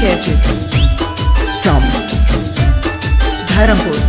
Churches from Dharampur.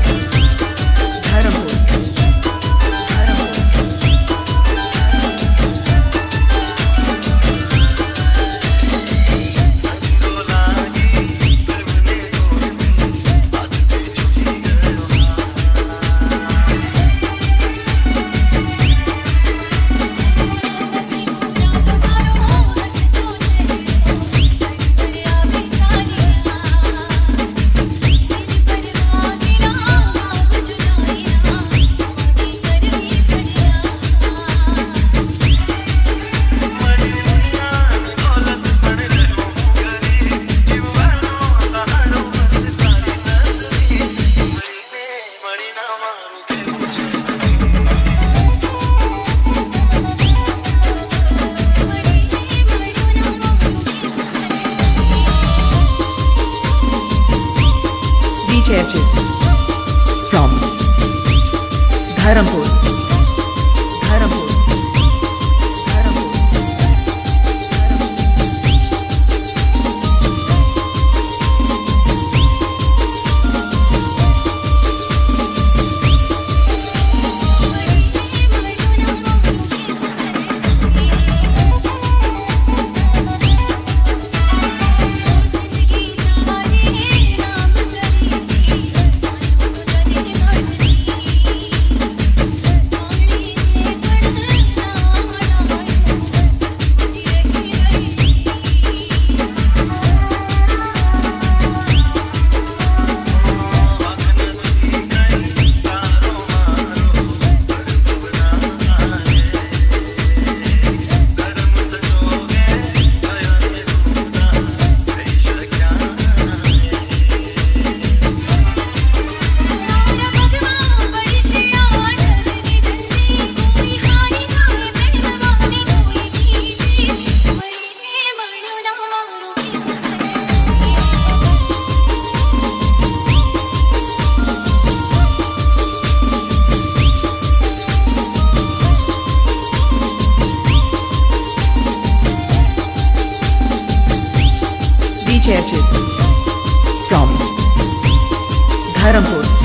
churches from Dharampur. Churches from Dharampur.